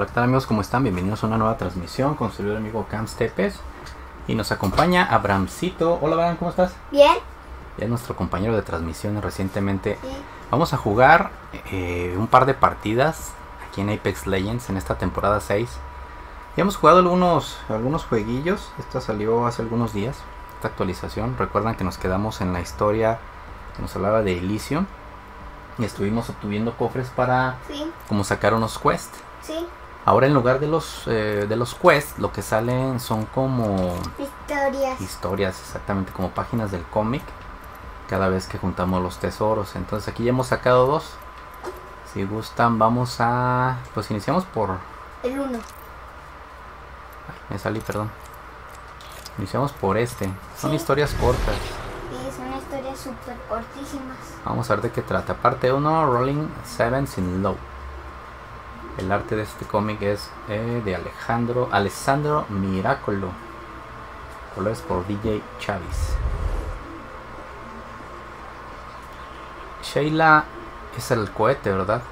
Hola, ¿qué tal amigos? ¿Cómo están? Bienvenidos a una nueva transmisión con su amigo Camps Tepes. Y nos acompaña Abramcito. Hola, Abraham, ¿cómo estás? Bien. Ya es nuestro compañero de transmisiones recientemente. Sí. Vamos a jugar eh, un par de partidas aquí en Apex Legends en esta temporada 6. Ya hemos jugado algunos, algunos jueguillos. Esta salió hace algunos días, esta actualización. Recuerdan que nos quedamos en la historia que nos hablaba de Elysium. Y estuvimos obtuviendo cofres para Sí. como sacar unos quests. Sí. Ahora en lugar de los eh, de los quests, lo que salen son como Historias. historias, exactamente como páginas del cómic. Cada vez que juntamos los tesoros. Entonces aquí ya hemos sacado dos. Si gustan, vamos a. Pues iniciamos por. El uno. Ay, me salí, perdón. Iniciamos por este. Son Sí. historias cortas. Y son historias súper cortísimas. Vamos a ver de qué trata. Parte 1, Rolling Sevens in Low. El arte de este cómic es eh, de Alejandro Alessandro Miracolo. Colores por DJ Chavis. Sheila es el cohete, ¿verdad?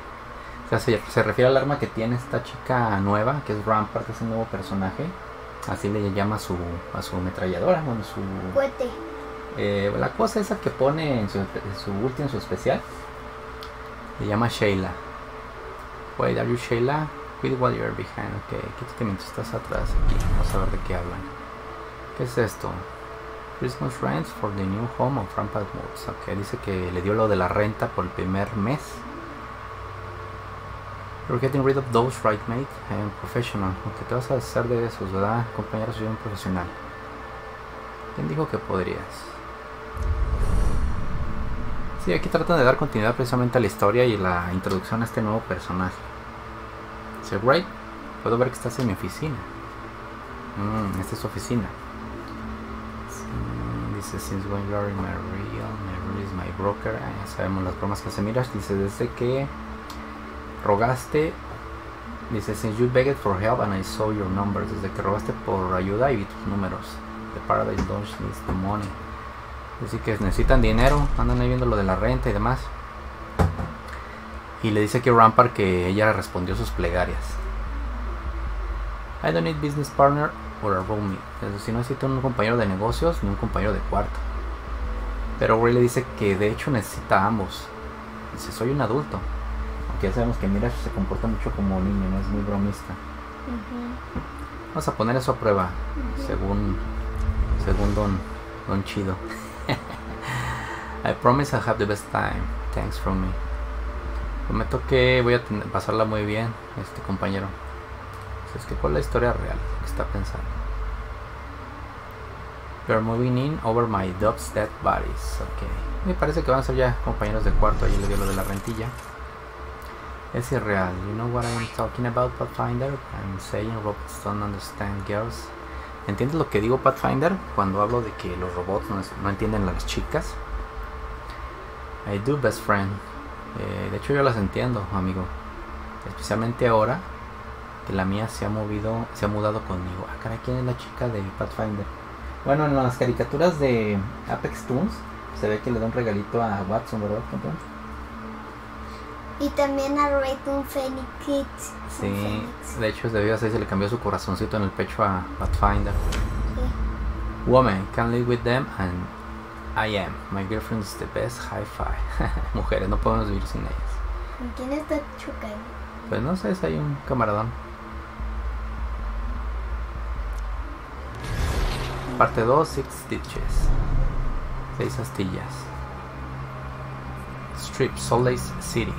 O sea, se, se refiere al arma que tiene esta chica nueva, que es Rampart, es el nuevo personaje. Así le llama a su, a su ametralladora, bueno, su, Cohete. eh, la cosa esa que pone en su, en su ulti, en su especial, le llama Sheila. Wait, are you Sheila? Quit while you're behind. Ok, quítate mientras estás atrás. Aquí, vamos a ver de qué hablan. ¿Qué es esto? Christmas rents for the new home of Rampart Woods. Ok, dice que le dio lo de la renta por el primer mes. You're getting rid of those, right, mate? I am professional. Ok, te vas a hacer de esos, ¿verdad? Compañero, soy un profesional. ¿Quién dijo que podrías? Sí, aquí tratan de dar continuidad precisamente a la historia y la introducción a este nuevo personaje. Dice, Ray, puedo ver que estás en mi oficina. Mm, esta es su oficina. Dice, since when you are in my real, my real is my broker. Ya sabemos las bromas que hace Mirage. Dice, desde que rogaste, dice, since you begged for help and I saw your numbers. Desde que rogaste por ayuda y vi tus números. The Paradise Lounge needs the money. Dice que necesitan dinero, andan ahí viendo lo de la renta y demás. Y le dice que Rampart que ella respondió sus plegarias. I don't need business partner or a roomie. Es decir, no necesito un compañero de negocios ni un compañero de cuarto. Pero Ray le dice que de hecho necesita a ambos. Dice, soy un adulto. Aunque ya sabemos que Mirage se comporta mucho como niño, no es muy bromista. Vamos a poner eso a prueba, según, según Don, Don Chido. I promise I'll have the best time. Thanks from me. Prometo que voy a ten- pasarla muy bien, este compañero. Pues Es que cuál es la historia real que está pensando. You're moving in over my dog's dead bodies. Ok. Me parece que van a ser ya compañeros de cuarto. Ahí le dio lo de la rentilla. Es irreal. You know what I'm talking about, Pathfinder? I'm saying robots don't understand girls. ¿Entiendes lo que digo, Pathfinder? Cuando hablo de que los robots no, es- no entienden a las chicas. I do, best friend. Eh, de hecho, yo las entiendo, amigo. Especialmente ahora que la mía se ha movido, se ha mudado conmigo. Ah, caray, ¿quién es la chica de Pathfinder? Bueno, en las caricaturas de Apex Toons se ve que le da un regalito a Watson, ¿verdad, campeón? Y también a Rayton Phoenix Kids. Sí, de hecho, debido a eso se le cambió su corazoncito en el pecho a Pathfinder. Sí. Woman, can live with them and I am. My girlfriend is the best hi-fi. Mujeres, no podemos vivir sin ellas. ¿Con quién está chocando? Pues no sé, si hay un camaradón. Parte 2, Six Stitches. Seis astillas. Strip, Salt Lake City.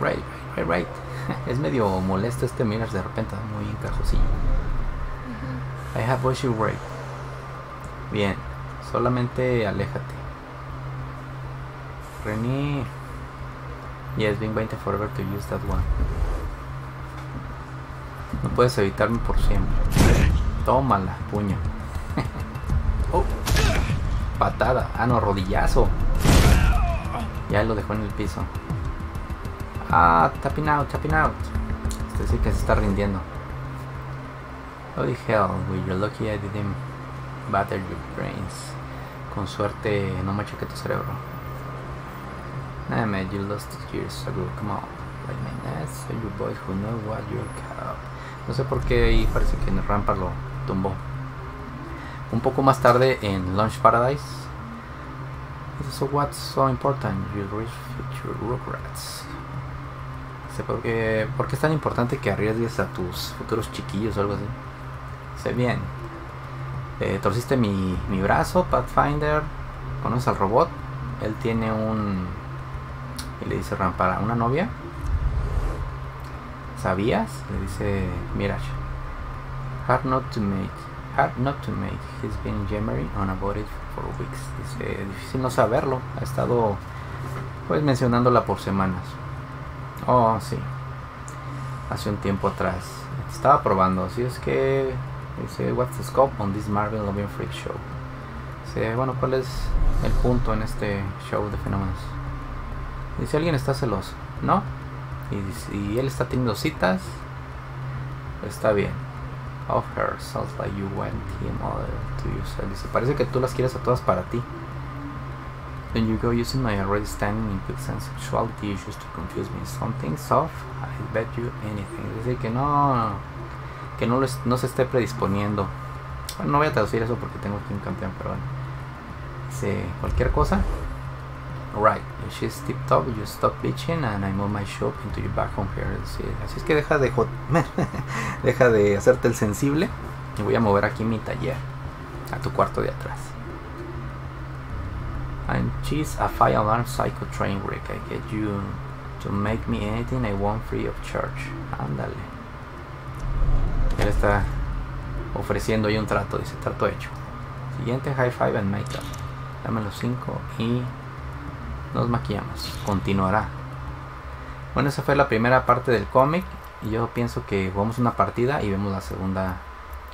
Right, right, right, right. Es medio molesto este Mirage de repente, muy encajosillo. I have watched you break. Bien, solamente aléjate. Reni. Yes, been waiting forever to use that one. No puedes evitarme por siempre. Tómala, puño. oh. Patada. Ah, no, rodillazo. Ya lo dejó en el piso. Ah, tapping out, tapping out. Este sí que se está rindiendo. Holy hell, with your lucky I didn't batter your brains. Con suerte no machuqué tu cerebro. Nah, you lost years ago, come on. like my you boys who know what you're cup. No sé por qué ahí parece que Rampa lo tumbó. Un poco más tarde en Launch Paradise. So what's so important? You reach future Rugrats. Por qué, por qué es tan importante que arriesgues a tus futuros chiquillos o algo así. Sé bien. Eh, torciste mi, mi brazo, Pathfinder. Conoces al robot. Él tiene un. Y le dice Rampara, ¿una novia? ¿Sabías? Le dice Mirage. Hard not to make. Hard not to make. He's been on about it for weeks. Dice, difícil no saberlo. Ha estado pues mencionándola por semanas. Oh, sí. Hace un tiempo atrás. Estaba probando. Así es que dice, what's the scope on this Marvel Loving Freak show? Dice, bueno, ¿cuál es el punto en este show de fenómenos? Dice, alguien está celoso, ¿no? Y, él está teniendo citas. Está bien. Of her, sounds like you want him all to yourself. Dice, parece que tú las quieres a todas para ti. Then you go using my already standing in quicksand sexuality issues to confuse me. Something soft, I bet you anything. Dice que no, que no, se esté predisponiendo. No voy a traducir eso porque tengo aquí un campeón, pero bueno. Dice cualquier cosa. Right, she's tip top, you stop bitching and I move my shop into your back home here. Dice, así es que deja de deja de hacerte el sensible y voy a mover aquí mi taller a tu cuarto de atrás. And she's a fire alarm psycho train wreck. I get you to make me anything I want free of charge. Ándale. Él está ofreciendo ahí un trato, dice trato hecho. Siguiente high five and makeup. Dame los cinco y nos maquillamos. Continuará. Bueno, esa fue la primera parte del cómic. Y yo pienso que jugamos una partida y vemos la segunda,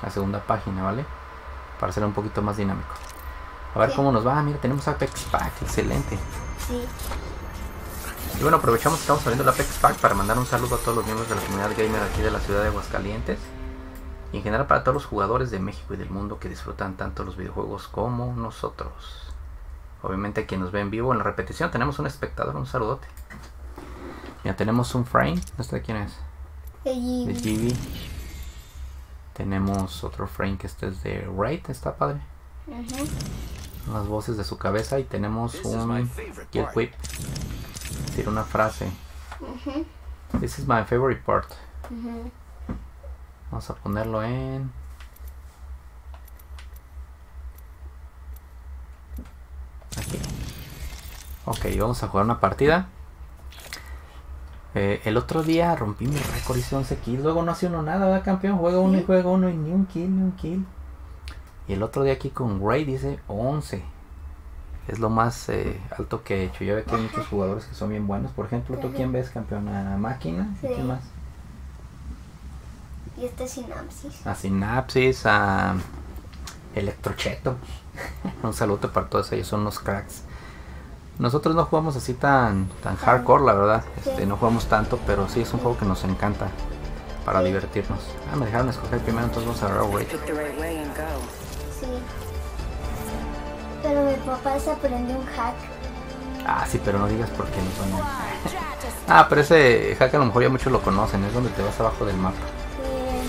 la segunda página, ¿vale? Para hacerlo un poquito más dinámico. A ver Sí. cómo nos va. Mira, tenemos Apex Pack. Excelente. Sí. Y bueno, aprovechamos que estamos saliendo el Apex Pack para mandar un saludo a todos los miembros de la comunidad gamer aquí de la ciudad de Aguascalientes. Y en general para todos los jugadores de México y del mundo que disfrutan tanto los videojuegos como nosotros. Obviamente quien nos ve en vivo en la repetición tenemos un espectador, un saludote. Ya tenemos un frame, no sé de quién es, de GB. Tenemos otro frame que este es de Raid, está padre. Las voces de su cabeza y tenemos un kill quip. Es decir, una frase. This is my favorite part. Vamos a ponerlo en. Aquí. Ok, vamos a jugar una partida. Eh, el otro día rompí mi récord, hice 11 kills. Luego no hace uno nada, ¿verdad, campeón? Juega uno y juega uno y ni un kill, ni un kill. Y el otro día aquí con Ray dice 11. Es lo más eh, alto que he hecho. Ya ve que hay muchos jugadores que son bien buenos. Por ejemplo, ¿tú quién ves, campeón? ¿A Máquina? ¿Y Sí. quién más? Y este sinapsis. a Synapsis, a Electrocheto. Un saludo para todos ellos, son unos cracks. Nosotros no jugamos así tan, tan hardcore, la verdad. Este, no jugamos tanto, pero sí es un juego que nos encanta para divertirnos. Ah, me dejaron escoger primero, entonces vamos a agarrar go. Sí. Pero mi papá se aprendió un hack. Ah, sí, pero no digas por qué no son. Ah, pero ese hack a lo mejor ya muchos lo conocen, es donde te vas abajo del mapa.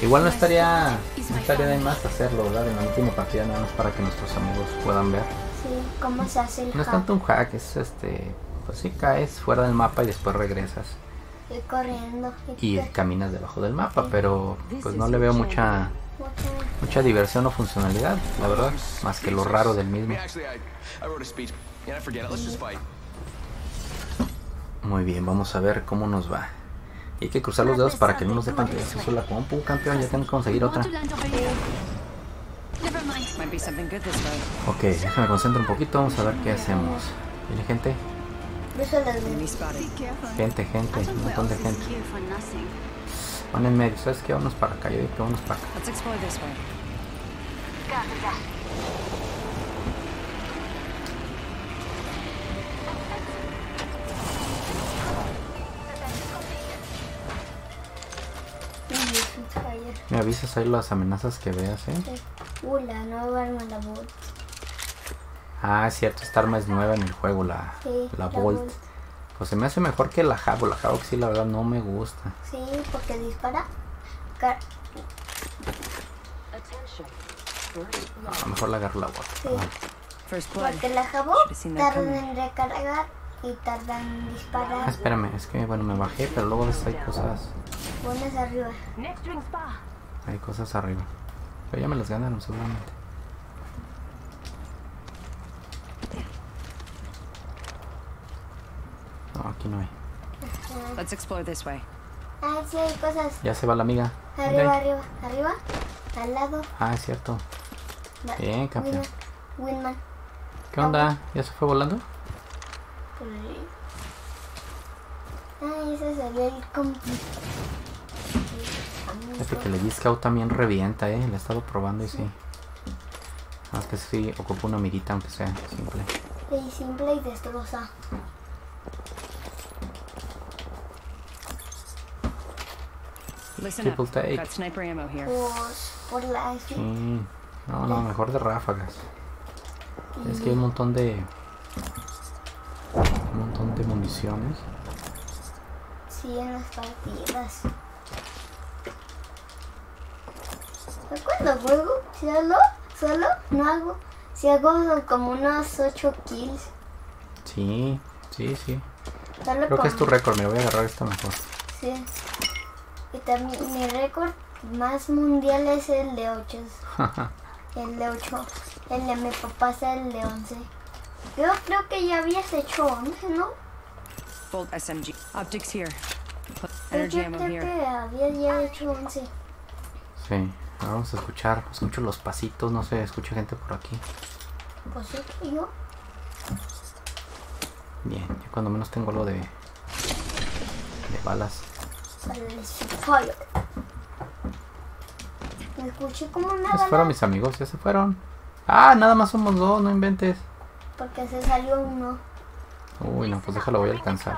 Igual no estaría, no estaría de más hacerlo, ¿verdad? En la última partida nada más para que nuestros amigos puedan ver. Sí, ¿cómo se hace el No es tanto un hack, es este. Pues sí, caes fuera del mapa y después regresas Ir corriendo. y caminas debajo del mapa, pero pues no le veo mucha mucha- diversión o funcionalidad, la verdad, más que lo raro del mismo. Yeah, actually, I, I wrote a speech. Yeah, forget it. Let's just fight. Muy bien, vamos a ver cómo nos va. Y hay que cruzar los dedos para que no nos sepan que se usó la compu, campeón, ya tengo que conseguir otra. Ok, déjame concentrar un poquito, vamos a ver qué hacemos. ¿Viene gente? Gente, gente, un montón de gente. Van en medio, ¿sabes qué? Vámonos para acá, yo digo que vámonos para acá. Me avisas ahí las amenazas que veas, ¿eh? La nueva arma, la bot. Ah, es cierto, esta arma es nueva en el juego, la, Sí, la Bolt. Pues se me hace mejor que la Jabo. La que sí, la verdad, no me gusta. Sí, porque dispara. A lo mejor la agarro la bota. Sí. Porque la that tarda en recargar y tarda en Ah, disparar. espérame, es que bueno, me bajé, pero luego ves, hay cosas. Pones arriba. Hay cosas arriba. Pero ya me las ganaron seguramente. No, aquí no hay. Let's explore this way. Ah, sí, hay cosas. Ya se va la amiga. Arriba, arriba, arriba. Al lado. Ah, es cierto. Va- Bien, campeón. Winman. Winman. ¿Qué onda? ¿Ya se fue volando? Por ahí. Ah, ese sería el compi. Fíjate que el G-Scout también revienta, eh. La he estado probando y sí. Más que sí, ocupa una mirita, aunque sea simple. Y simple y destroza. Listen Triple up. take. Got sniper ammo here. Pues por la Sí. No, no, mejor de ráfagas. Es que hay un montón de. Un montón de municiones. Sí, en las partidas. Yo cuando juego, solo, solo, no hago. Si hago como unos 8 kills. Sí, sí, sí. Solo Creo que es tu récord. Me voy a agarrar esta mejor. Sí. Y también mi récord más mundial es el de 8. El de 8. El de mi papá es el de 11. Yo creo que ya habías hecho 11, ¿no? Bolt SMG. Optics here. Yo Energy ammo creo here. que habías ya hecho 11. Sí. Vamos a escuchar. Escucho los pasitos. No sé, escucho gente por aquí. Pues sí, yo. Bien. Yo cuando menos tengo lo de. De balas. Me escuché como una Ya se fueron mis amigos. Ya se fueron. Ah, nada más somos dos. No inventes. porque se salió uno. Uy, no, pues déjalo, voy a alcanzar.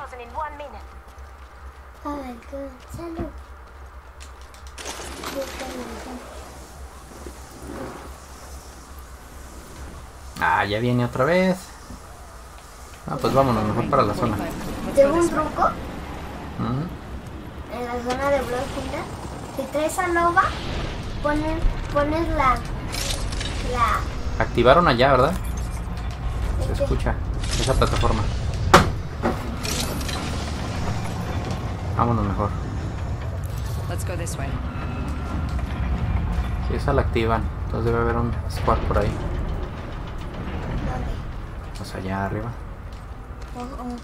Ay, qué salud. Yo también. Ah, ya viene otra vez. Ah, pues vámonos, mejor para la zona. 45. Let's Tengo go un this way. truco Mm, en la zona de Blood. Si traes a Nova, pones, pones la. La. Activaron allá, ¿verdad? Se escucha. Esa plataforma. Vámonos mejor. Let's go this way. Si esa la activan, entonces debe haber un squad por ahí. Allá arriba. Oh, oh,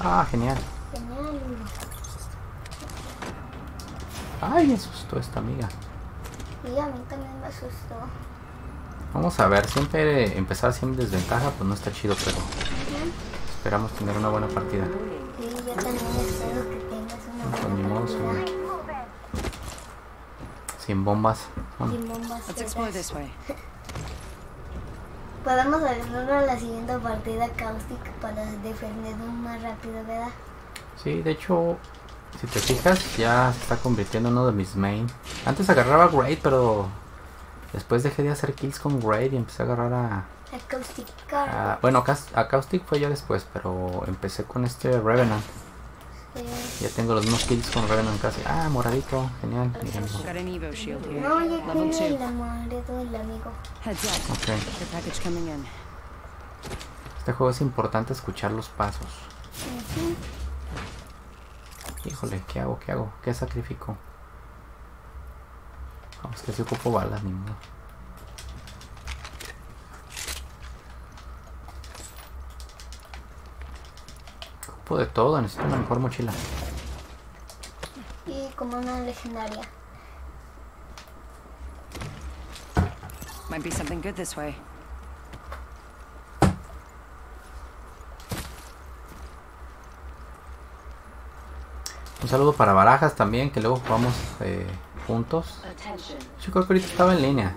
Ah, genial. genial. Ay, me asustó esta amiga. Y a mí también me asustó. Vamos a ver, siempre empezar siempre en desventaja, pues no está chido, pero Ujú. esperamos tener una buena partida. Sí, yo también espero que tengas una Pues buena modo, partida. sí. Sin bombas. Vamos. Sin bombas Let's explore detrás. this way. Podemos agarrar a la siguiente partida Caustic para defendernos más rápido, ¿verdad? Sí, de hecho, si te fijas, ya se está convirtiendo en uno de mis main. Antes agarraba Great, pero después dejé de hacer kills con Great y empecé a agarrar a. A Caustic a- bueno, a Caustic fue ya después, pero empecé con este Revenant. Ya tengo los mismos kills con Revenant casi. Ah, moradito, genial. no, ya tiene el 2. amarillo del amigo. Ok, este juego es importante escuchar los pasos. Híjole, ¿qué hago? ¿Qué hago? ¿Qué sacrifico? Vamos, que si ocupo balas, ni modo. Ocupo de todo, necesito una mejor mochila. Y como una legendaria. Might be something good this way. Un saludo para Barajas también, que luego jugamos eh, juntos. Yo creo que ahorita estaba en línea.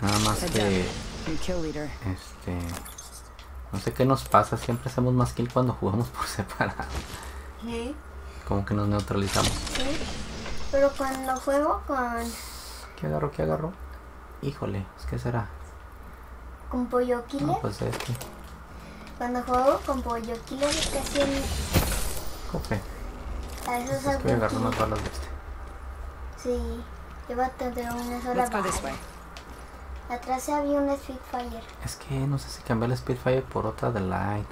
Nada más que, este, no sé qué nos pasa, siempre hacemos más kill cuando jugamos por separado. Sí. Como que nos neutralizamos. Sí. Pero cuando juego con, ¿Qué agarro? ¿Qué agarro? Híjole, ¿es que será? con Pollo Killer, No, pues este. Cuando juego con pollo killer casi en, Cofre. a esos Es que voy a agarrar unas balas de este. Sí, lleva tener una sola bala. Atrás había un Spitfire. Es que no sé si cambiar la Spitfire por otra de Light.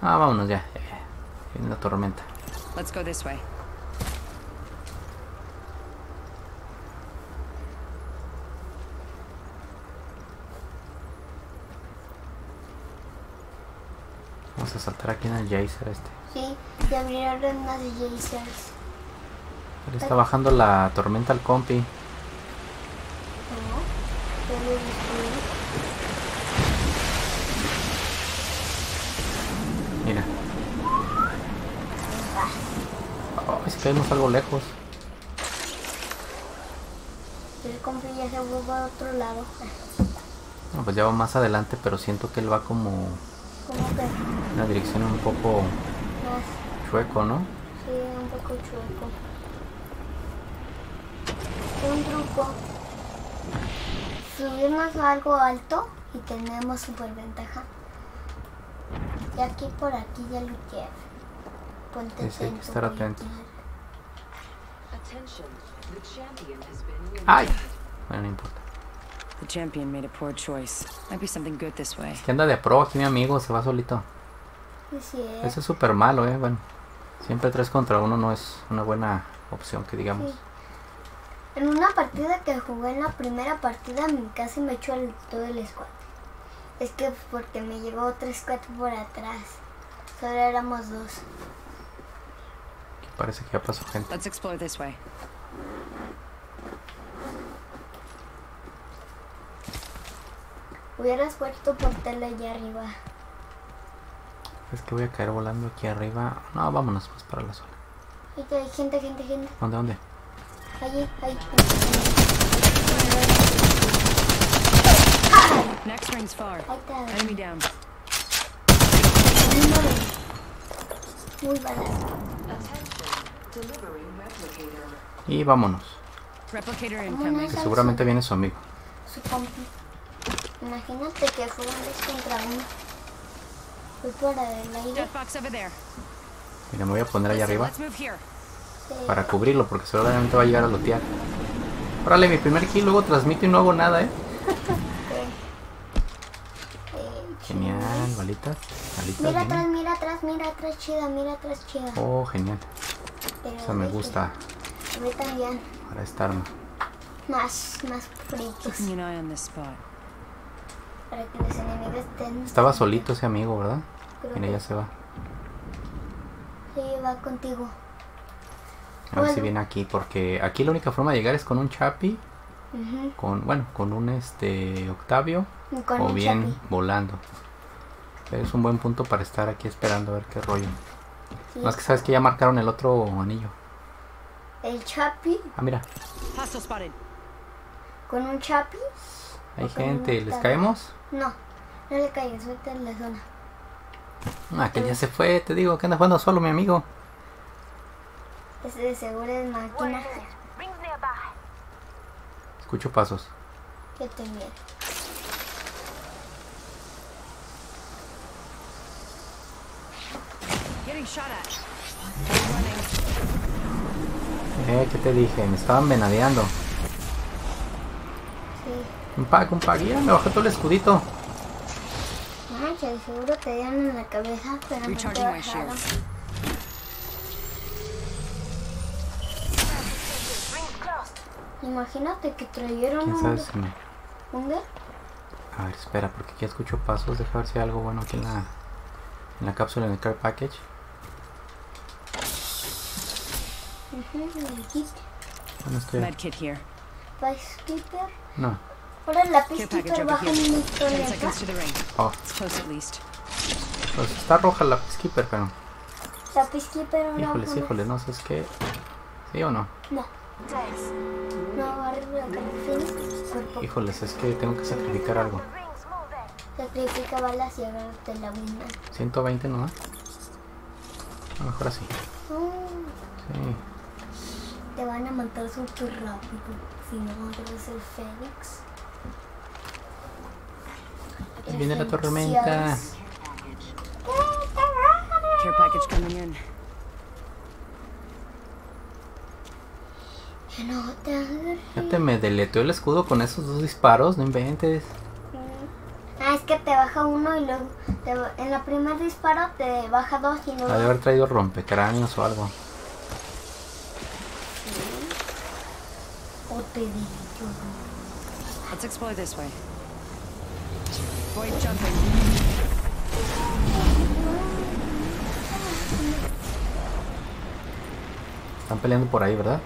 Ah, vámonos ya. ya. Viene la tormenta. Let's go this way. Vamos a saltar aquí en el Jacer este. Sí, y abrieron unas Jasers. Le está bajando la tormenta al compi. Mira. Ay, si caímos algo lejos. El compi ya se fue a otro lado. No, pues ya va más adelante, pero siento que él va como Como que una dirección un poco chueco, ¿no? sí, un poco chueco. Un truco. Subirnos a algo alto y tenemos super ventaja. Y aquí por aquí ya lo quiero. Ponte Sí, sí, hay que atento, estar voy a atentos. tirar. Attention, the champion has been ¡Ay! Bueno, no importa. The champion made a poor choice. Might be something good this way. Que anda de pro aquí mi amigo, se va solito. Sí, sí, eh. Eso es súper malo, eh. Bueno, siempre tres contra uno no es una buena opción que digamos. Sí. En una partida que jugué en la primera partida casi me echó el, todo el squad. Es que porque me llegó otro squad por atrás. Solo éramos dos. Parece que ya pasó gente. Let's explore this way. Hubieras puesto por tele allá arriba. Es que voy a caer volando aquí arriba. No, vámonos pues para la zona. Hay gente, gente, gente. ¿Dónde, dónde? Allí, ahí. Next ring's far. Ahí está. Enemy down. Muy. Y vámonos. Que seguramente viene su amigo. Su compi. Imagínate que fueran dos contra uno. Fui por el aire. Mira, me voy a poner allá arriba para cubrirlo porque seguramente va a llegar a lotear. Órale, mi primer kill, luego transmito y no hago nada, eh. Genial, balitas. Balitas, Mira atrás, mira atrás, mira atrás, chida, mira atrás, chida. Oh, genial. Pero Esa me dije, gusta A mí también. para esta arma. Más, más spot. Para que los enemigos estén. Estaba solito ese amigo, ¿verdad? Creo Mira, que ya se va. Sí, va contigo. A ver si viene aquí, porque aquí la única forma de llegar es con un chapi, con, bueno, con un este Octavio, Con o bien Chapi. volando. Pero es un buen punto para estar aquí esperando a ver qué rollo. Sí. Más que sabes que ya marcaron el otro anillo. El Chapi, Ah, mira, con un Chapi. hay gente. ¿Les caemos? No, no le caigas, suelta en la zona. Ah, que ya se fue, te digo, que anda jugando solo mi amigo. Ese de seguro es máquina. Escucho pasos. Yo también. Getting shot at. Eh, ¿qué te dije? Me estaban venadeando. Sí. Un pack, un pack. Ya me bajé todo el escudito. Mancha, seguro te dieron en la cabeza, pero no te bajaron. Imagínate que trajeron ¿Quién un, sabe si me... un de- A ver, espera, porque aquí escucho pasos. Deja ver si hay algo bueno aquí en la, en la cápsula, en el care package. El kit. ¿Dónde estoy? Medkit here. Peacekeeper. No. Ahora la Peacekeeper baja here. muy Ten lenta. seconds to the ring. Oh, It's close at least. pues está roja la Peacekeeper, pero... La Peacekeeper ahora Híjoles, baja híjoles, no sé, es que... ¿Sí o no? No. Híjoles, es que tengo que sacrificar algo. Sacrifica balas y agárrate la buena. 120 nomás. A lo mejor así. Sí. te van a matar súper rápido. Si no, eres el Fénix. Viene la tormenta. Care package coming in. Que no te agarre. Ya te me deleteó el escudo con esos dos disparos, no inventes. Ah, es que te baja uno y luego te en el primer disparo te baja dos y Ha de luego haber traído rompecráneos o algo. o te. Let's explore this way. Void jumping. Están peleando por ahí, ¿verdad?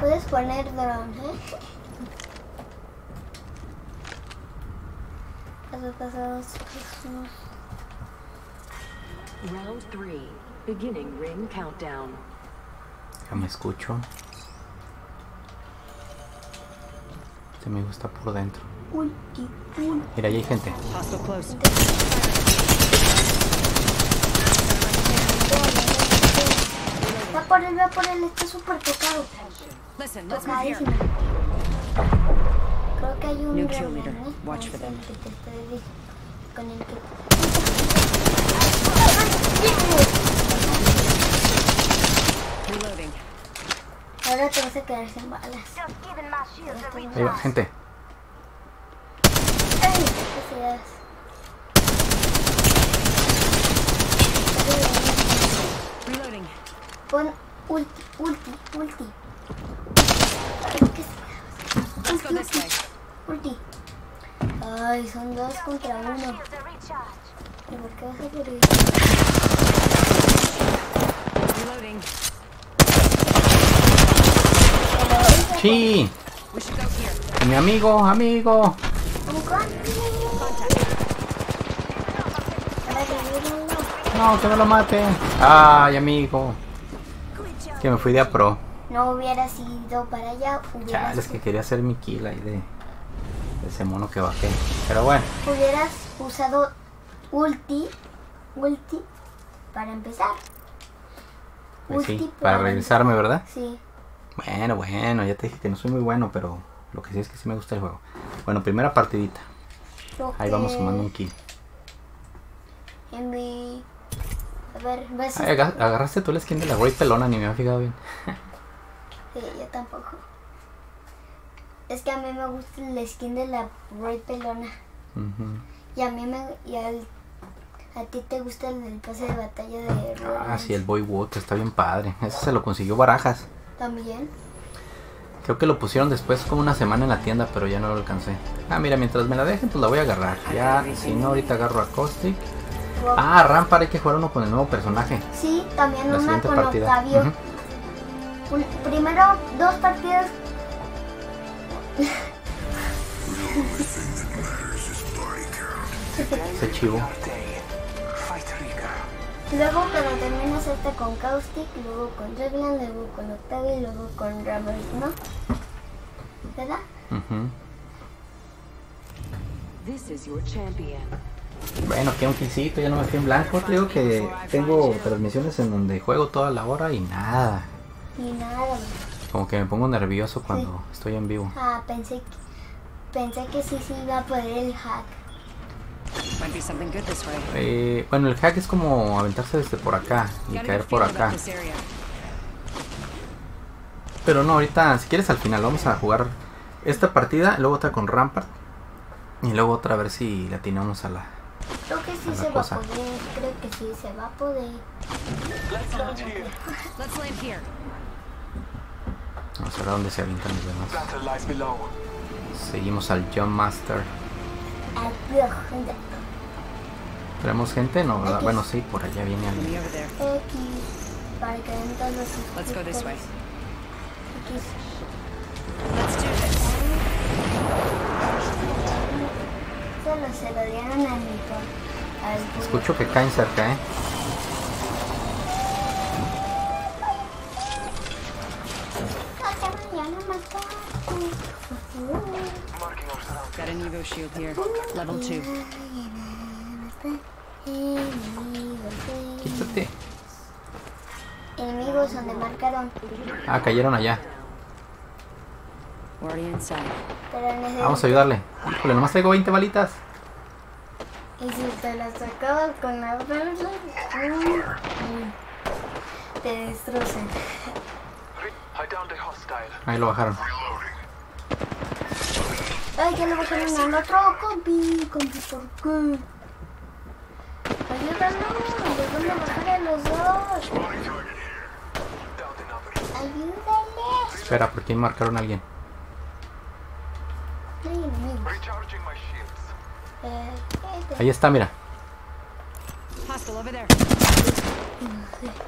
Puedes poner drone, ¿eh? Round three. Beginning ring countdown. Ya me escucho. Este amigo está por dentro. Mira, ahí hay gente. Va por él, va por él, está súper tocado. Tocadísimo. Creo que hay un New kill leader. Watch No for them. el que te estoy dic- Con el que... Reloading. Ahora te vas a quedar sin balas. Ahí va, gente. ¡Ay! ¿Qué seas? Reloading. Pon ulti, ulti, ulti. This way. Ulti. Ay, son dos contra uno. ¿Y por qué vas a morir? Reloading. ¡Sí! Mi amigo, amigo. No, que no lo mate. Ay, amigo. Que me fui de a pro. No hubieras ido para allá, hubieras, Chale, es que quería hacer mi kill ahí de, de ese mono que bajé. Pero bueno, hubieras usado ulti, ulti para empezar. pues sí, Ulti para regresarme, ¿verdad? Sí. Bueno, bueno, ya te dije que no soy muy bueno, pero lo que sí es que sí me gusta el juego. Bueno, primera partidita. Ahí vamos sumando un kill. En mi... A ver, ¿ves? Ay, agarraste tú la skin de la Great Pelona, ni me había fijado bien. Sí, yo tampoco. Es que a mí me gusta el skin de la Ray Pelona. Y a mí me... Y al- a ti te gusta el del pase de batalla de Ah, Roland. sí, el Boy Wood está bien padre. Ese se lo consiguió Barajas. También. Creo que lo pusieron después como una semana en la tienda, pero ya no lo alcancé. Ah, mira, mientras me la dejen, pues la voy a agarrar. Ya, si no, ahorita agarro a Caustic. Ah, Rampart, hay que jugar uno con el nuevo personaje. Sí, también La una con partida. Octavio. Un- primero dos partidas. Ese chivo. Luego cuando terminas este con Caustic, luego con Reglan, luego con Octavio y luego con Robert, ¿no? ¿Verdad? Ujú. This is your champion. Bueno, aquí un killcito, ya no me fui en blanco. Te digo que tengo transmisiones en donde juego toda la hora y nada. Y nada. Como que me pongo nervioso cuando estoy en vivo. Ah, pensé que, pensé que sí, sí iba a poder el hack. Might be something good this way. Eh, bueno, el hack es como aventarse desde por acá y caer por acá. Pero no, ahorita, si quieres al final, vamos a jugar esta partida, luego otra con Rampart. Y luego otra a ver si le atinamos a la... Creo que sí se cosa. va a poder, creo que sí se va a poder. Let's land here. Vamos a ver dónde se avientan los demás. Seguimos al Jump Master. ¿Tenemos gente? No, ¿verdad? Bueno, sí, por allá viene alguien. Let's go this way. Let's do this. Se lo dieron a mi al Escucho que caen cerca, ¿eh? Got an Evo shield here. Level 2. Quítate. Enemigos donde marcaron. Ah, cayeron allá. Vamos a ayudarle. Híjole, nomás traigo 20 balitas. Y si te la sacabas con la uy, te destrozan. Ahí lo bajaron. Ay, ya le bajaron al otro compi, compi, ¿por qué? Les van a bajar a los dos. Ayúdales. Espera, ¿por quién marcaron a alguien? Ay, enemigos. Recharging my shields. Eh, eh, Ahí está, mira.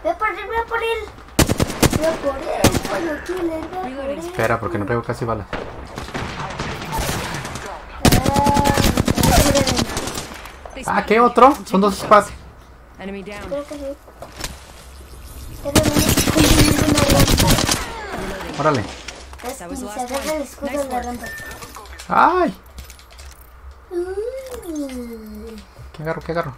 Ve por él, ve por él. Ve por él, pollo killer, ve por él. Espera, porque no traigo casi balas. Ah, ¿qué otro? Son dos squads. Enemy down. Órale. ¡Ay! Mm. ¿Qué agarro? ¿Qué agarro?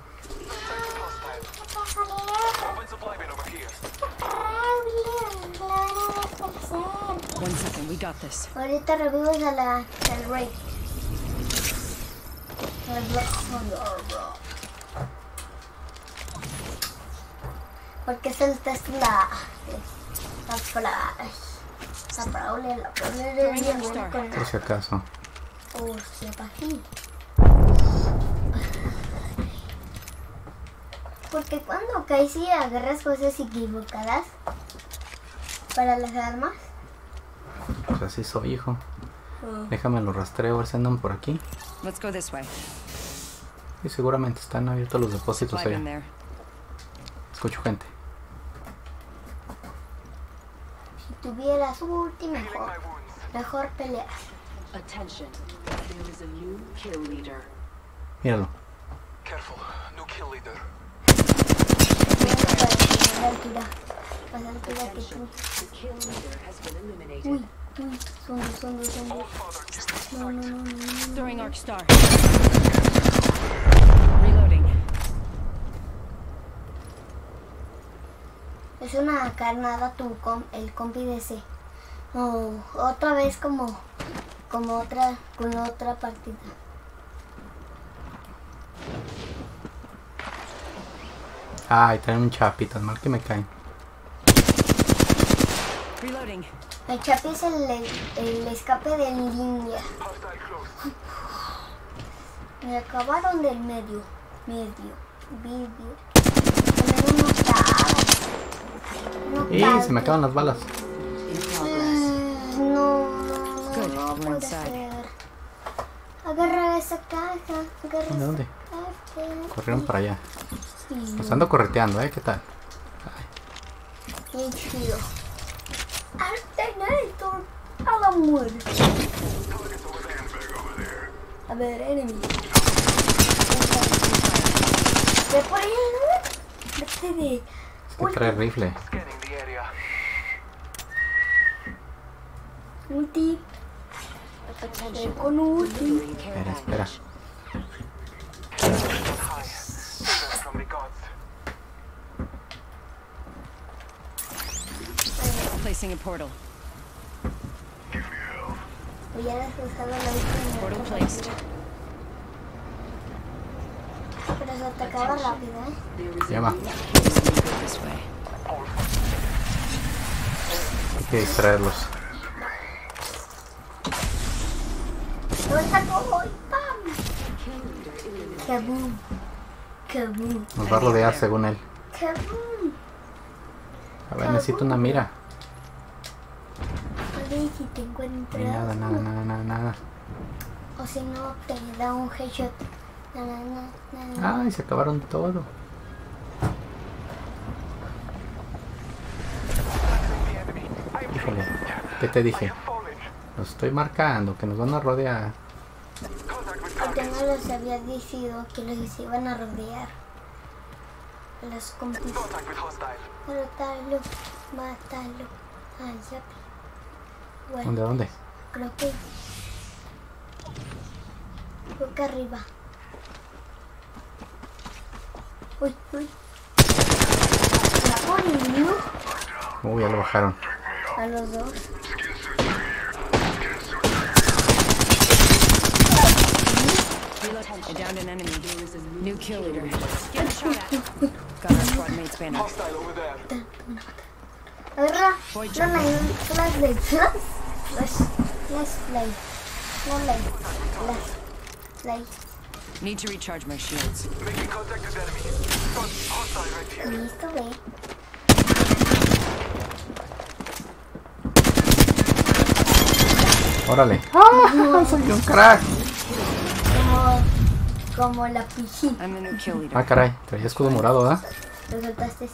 One second, we got this. Ahorita a la, al rey. Porque la... La flash. La brawler, la brawler es bien buena con Por si acaso. Hostia, papi. Porque cuando caes y agarras cosas equivocadas para las armas, Pues así soy, hijo. Déjame lo rastreo, a ver si andan por aquí. Let's go this way. Y seguramente están abiertos los depósitos allá. there. Escucho gente. si tuvieras ulti mejor, mejor peleas. Attention. There is a new kill leader. Míralo. Careful. New kill leader. Uy, uy, son son son. Throwing Arc Star. Reloading. Es una carnada tu com, el compi de ese. No, otra vez como, como otra, con otra partida. Ay, traen un chapitas, mal que me caen. Reloading. El chapi es el, el escape de línea. hostile close. Me acabaron del medio, medio, vídeo. ¡Y se me acaban las balas! Progress. No, puede ser. Agarra esa caja, agarra ¿Dónde, dónde? esa caja. Corrieron para allá. Los ando correteando, ¿eh? ¿Qué tal? Qué chido. Alternator a la muerte. A ver, enemy. Ve por ahí, ¿no? Vete de... Es que trae rifle. Ulti. Attention. Con ulti. Espera, espera. package. High. Placing a portal. Usado la última. Portal placed. Pero se atacaba rápido, ¿eh? Ya va. Hay que distraerlos. Nos va a rodear según él. A ver, necesito una mira. A ver si te encuentras. Nada, nada, nada, nada, nada. O si no, te da un headshot. Na, na, na. Ay, se acabaron todo. Híjole, ¿qué te dije? Los estoy marcando, que nos van a rodear. Los había decidido que los iban a rodear. Los compis. Mátalo, mátalo. Ay, ya. Bueno, ¿Dónde, dónde? creo que. Creo que arriba. Uy, uy. Uy, ya lo bajaron. A los dos. I downed an enemy. There is a new New kill leader. Getting shot at. Got our squad mate's banner. Hostile over there. Agarra. Voy Run ahí. Flashlight. Flash. Flash. Flashlight. Flashlight. Flashlight. Need to recharge my shields. Making contact with enemy. Got hostile right here. Listo, güey. Órale. ¡Ah! Soy un crack. Como, la pijín. Ah, caray. Traía escudo morado, ¿verdad? Lo soltaste.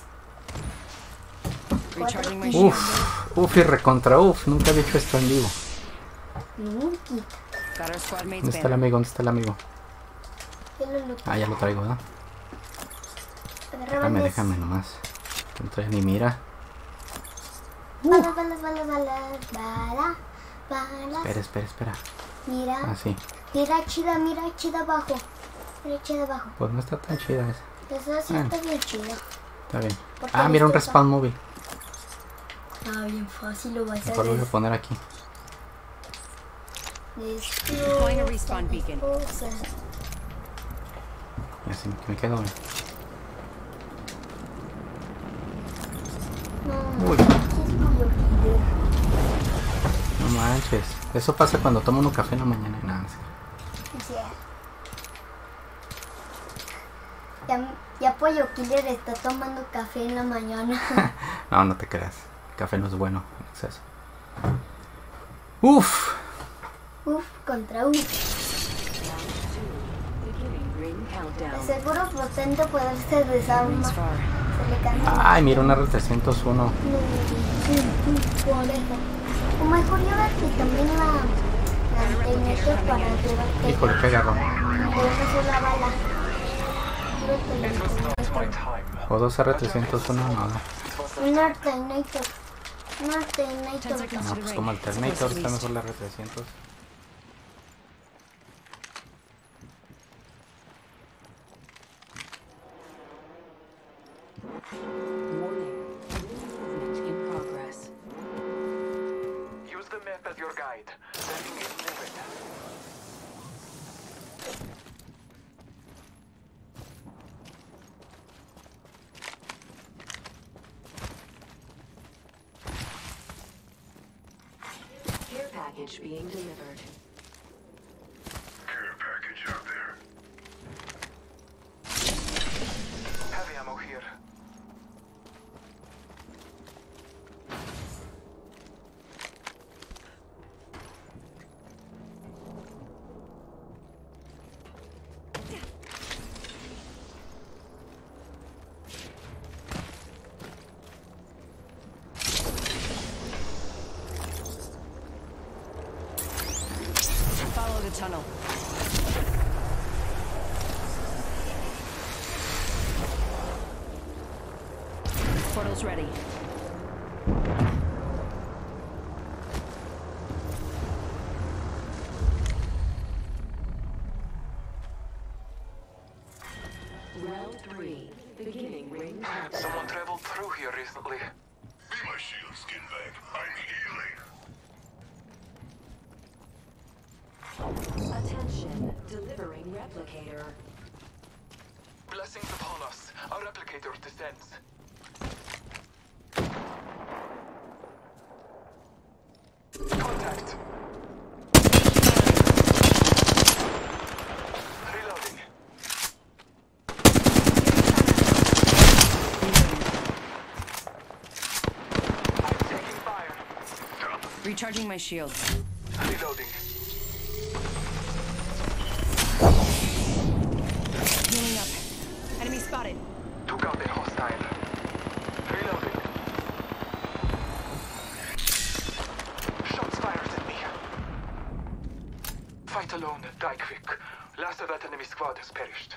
Uf. Uf y recontra uf. Nunca había hecho esto en vivo. ¿Dónde está el amigo? ¿Dónde está el amigo? Ah, ya lo traigo, ¿verdad? Déjame, déjame nomás. No trae ni mira. Balas, balas, balas, balas. Espera, espera, espera. Mira, Ah, sí. mira chida, mira chida abajo. Chida abajo. Pues no está tan chida esa. Eso sí Bueno. está bien chido. Está bien. ¿Por qué Ah, mira un respawn móvil. Ah, bien fácil lo vas a Mejor lo voy a poner aquí. Deploying a respawn beacon. Y así me- quedo. No, Uy, no manches. Eso pasa cuando tomo un café en la mañana. Nada, no sé. O sea, Ya, ya Pollo Killer está tomando café en la mañana. No, no te creas. El café no es bueno en exceso. Uf. Uf, contra uf. Seguro potente poder desarma. Se le cansa. Ay, mira un R301. Por eso. O mejor llévate también la, la para llevarte Híjole, qué agarró. de una sola bala. Llévate la It was not antenita. my time. O dos R301, no. It was Un alternator. Un alternator. No, pues como. Alternator está mejor la R300. Warning. Movement in progress. Use the map as your guide. Package being delivered. Care package out there. Heavy ammo here. Follow the tunnel. Portal's ready. Round three. Beginning ring countdown. Someone traveled through here recently. Be my shield, skin bag. I'm healing. Attention. Delivering replicator. Blessings upon us. Our replicator descends. Contact. Reloading. I'm taking fire. Recharging my shield. Reloading. Healing up. Enemy spotted. Took out a hostile. Reloading. Shots fired at me. Fight alone, die quick. Last of that enemy squad has perished.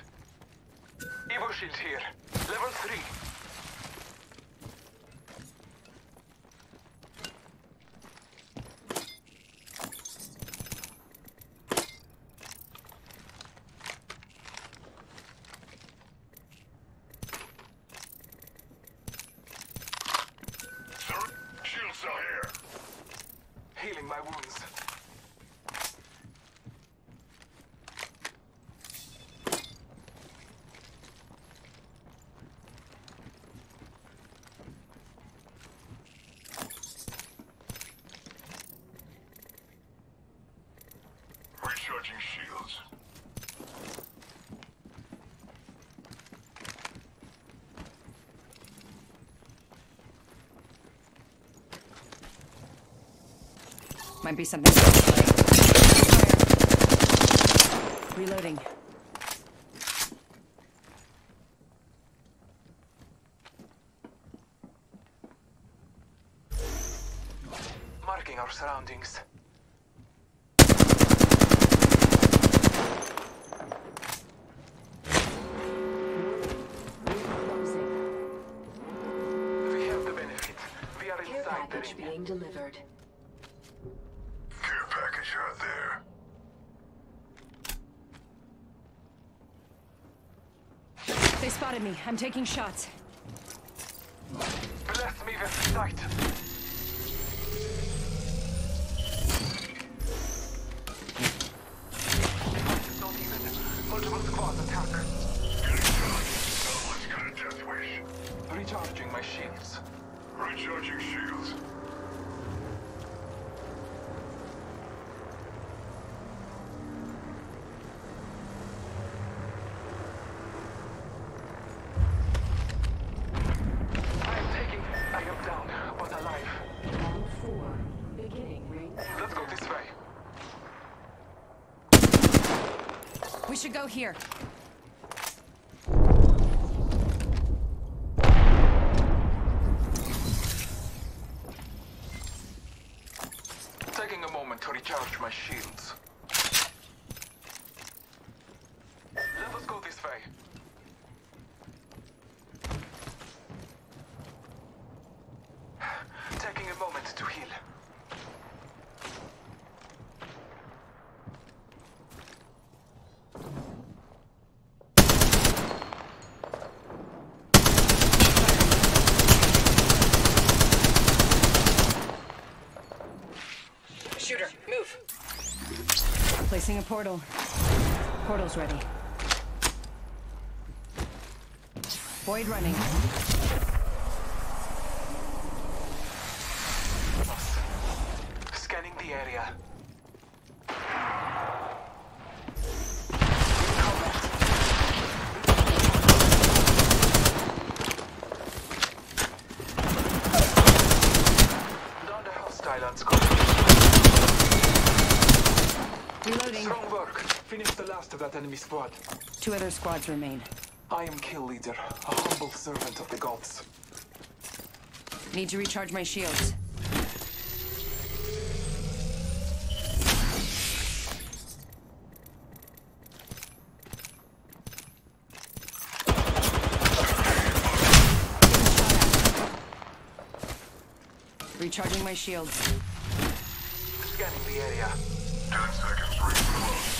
Might be something good this way. Fire. Reloading. Marking our surroundings. Closing. We have the benefit. We are Care inside the package ring. being delivered. They spotted me. I'm taking shots. Bless me with sight. It's not even. Multiple squads attack. Getting shot. Someone's got a death wish. Recharging my shields. Recharging shields. I am taking. I am down, but alive. Round four. Beginning ring Let's go this way. We should go here. Taking a moment to recharge my shields. Let us go this way. Taking a moment to heal. Shooter, move. Placing a portal. Portal's ready. Void running. Scanning the area. Down the hostile on scope. Reloading. Strong work. Finish the last of that enemy squad. Two other squads remain. I am kill leader, a humble servant of the gods. Need to recharge my shields. Recharging my shields. Scanning the area. Ten seconds. Ring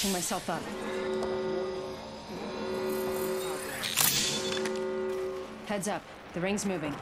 Patching myself up. Heads up. The ring's moving.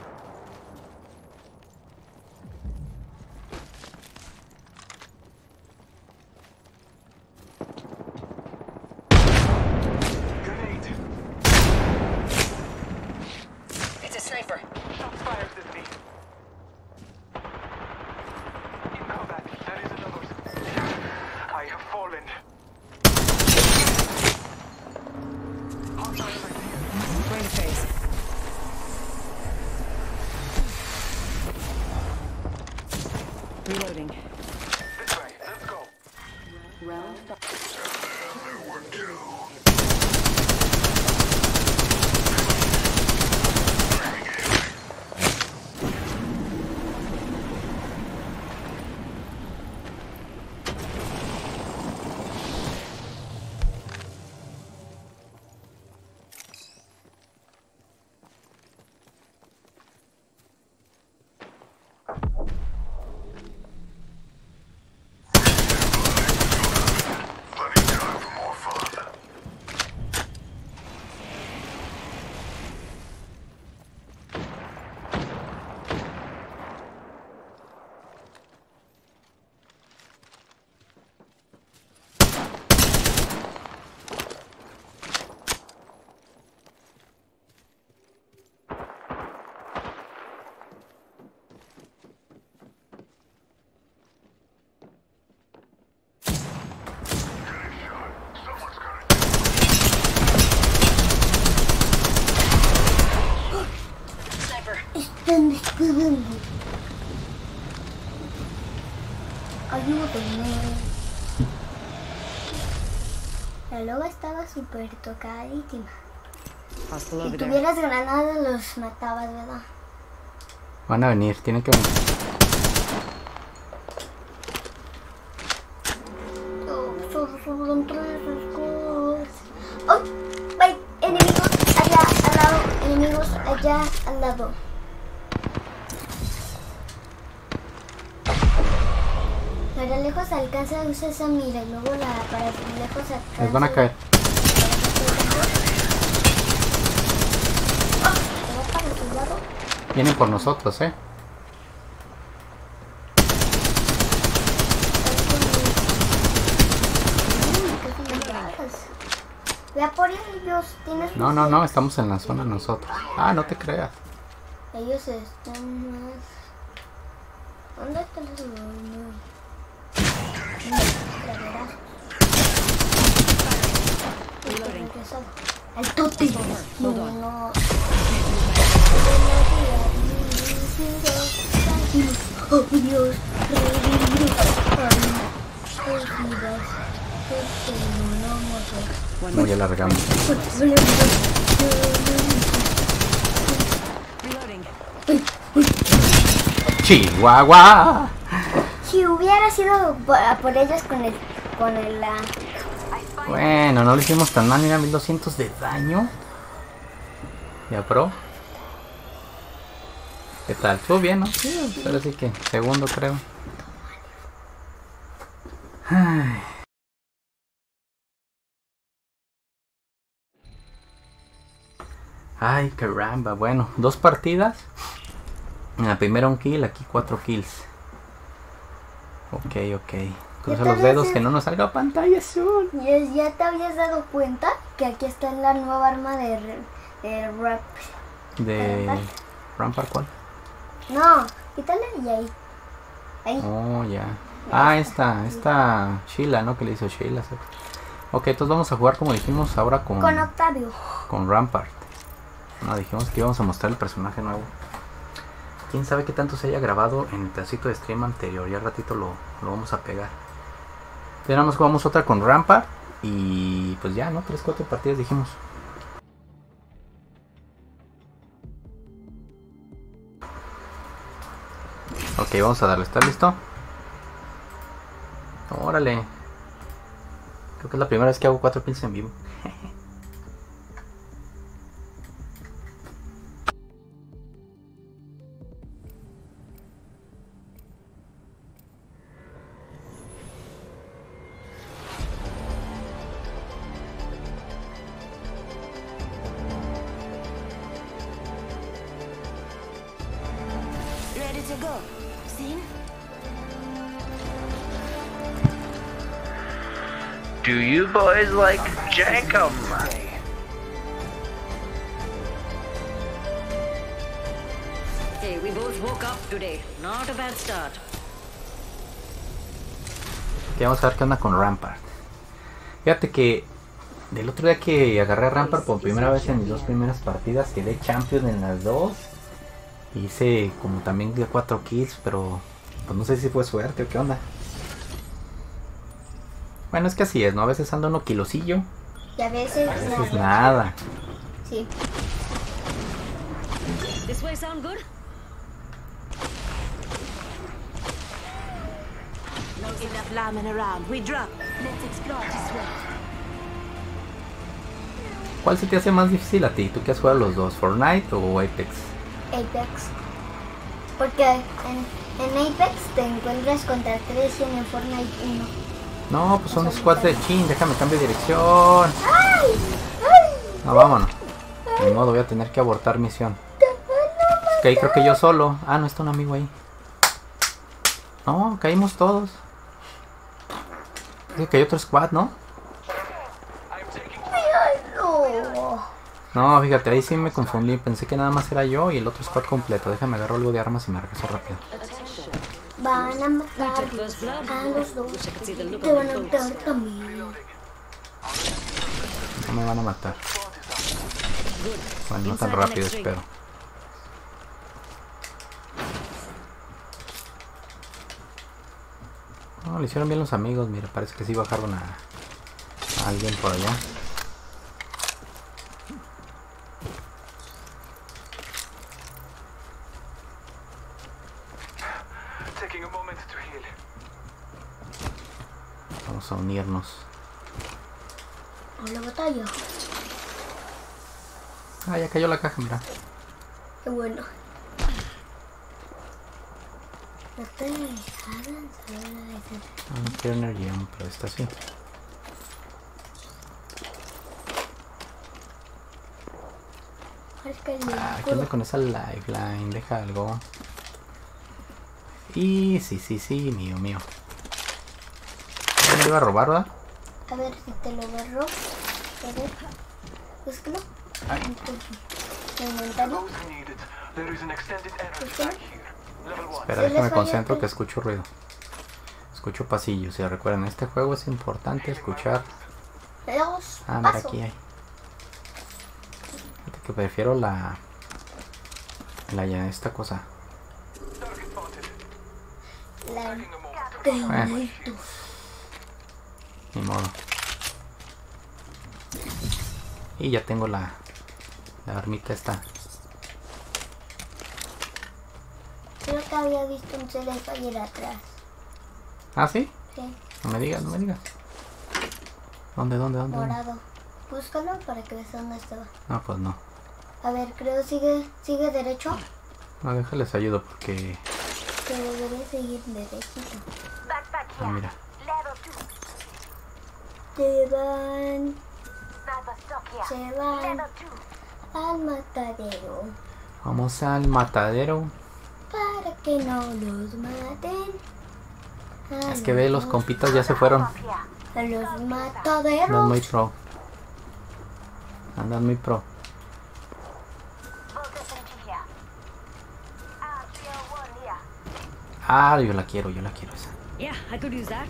La loba estaba súper tocadísima. Si tuvieras granadas los matabas, ¿verdad? Van a venir, tienen que venir. Oh. Enemigos allá al lado. Enemigos allá al lado. Alcanza usa esa mira y luego la para lejos alcanza. Les van a caer. Vienen por nosotros, eh. Vea por ellos, tienes No, no, no, estamos en la zona nosotros. Ah, no te creas. Ellos están más. ¿Dónde están los no. Alargamos. Reloading. Chihuahua. Si hubiera sido por, por ellos con el con el la Bueno, no le hicimos tan mal, mira, 1200 de daño. Ya, pro. ¿Qué tal? Estuvo bien, ¿no? Sí, pero sí que segundo creo. Ay. Ay, caramba. Bueno, dos partidas. En la primera un kill, aquí cuatro kills. Ok, ok. Cruza los dedos que no nos salga pantalla azul. ¿Ya, te habías dado cuenta que aquí está la nueva arma de, de rap. De... Rampart. ¿Rampart cuál? No, quítale y ahí. Ahí. Oh, ya. Ah, esta, esta Sheila, ¿no? Que le hizo Sheila. ¿sabes? Ok, entonces vamos a jugar como dijimos ahora con, Con Octavio. con Rampart. No, dijimos que íbamos a mostrar el personaje nuevo. Quién sabe qué tanto se haya grabado en el pedacito de stream anterior. Ya al ratito lo, lo vamos a pegar. Ya nada más jugamos otra con Rampart. Y pues ya, ¿no? Tres, cuatro partidas dijimos. Ok, vamos a darle. ¿Está listo? Órale. Creo que es la primera vez que hago cuatro kills en vivo. boys like Jankum? Hey, we both woke up today. Not a bad start. Ok, vamos a ver qué onda con Rampart. Fíjate que del otro día que agarré a Rampart por primera vez en mis dos primeras partidas, quedé champion en las dos. Hice como también de 4 kills, pero pues no sé si fue suerte o qué onda. Bueno, es que así es, ¿no? A veces anda uno kilosillo, Y a veces. a veces nada. Sí. This way sound good? No enough lambing around. We drop. Let's explore this way. ¿Cuál se te hace más difícil a ti? ¿Tú que has jugado los dos? ¿Fortnite o Apex? Apex. Porque en, en Apex te encuentras contra 3 y en el Fortnite 1. No, pues son squads de chin, déjame cambio de dirección. No, vámonos. De modo, voy a tener que abortar misión. Ok, creo que yo solo. Ah, no está un amigo ahí. No, caímos todos. Dice que hay otro squad. No. No, fíjate, ahí sí me confundí. Pensé que nada más era yo y el otro squad completo. Déjame agarrar algo de armas y me regreso rápido van a matar a los dos. Te van a matar también. No me van a matar. Bueno, no tan rápido, espero. No, le hicieron bien los amigos. Mira, parece que sí bajaron a alguien por allá. Vamos a unirnos. A la batalla. Ah, ya cayó la caja, mira. Qué bueno. No te dejaron saber la de Ah, No quiero energía, pero esta sí. Ah, ¿qué onda con esa lifeline? Deja algo. Y sí, sí, sí, mío, mío. ¿No me lo iba a robar, verdad? A ver si te lo agarró. A ver. Búscalo. Inventario. Level 1. Espera, déjame concentro que escucho ruido. Escucho pasillos. Y recuerden, en este juego es importante escuchar. Ah, mira, aquí hay. Fíjate que prefiero la. La ya esta cosa. La Bueno. Ni modo. Y ya tengo la. La armita esta. Creo que había visto un Celefire atrás. ¿Ah, sí? Sí, No me digas, no me digas. ¿Dónde, dónde, dónde? dónde? morado. Búscalo para que veas dónde estaba. No, pues no. A ver, creo sigue sigue derecho. No, déjales ayudo porque. Que debería seguir derechito. Ah, mira. Te van. Se van al matadero. Vamos al matadero. Para que no los maten. A Es que ve, los compitas ya se fueron. A los Andan mataderos. muy pro. Andan muy pro. Ah, yo la quiero, yo la quiero esa. Yeah, I could use that.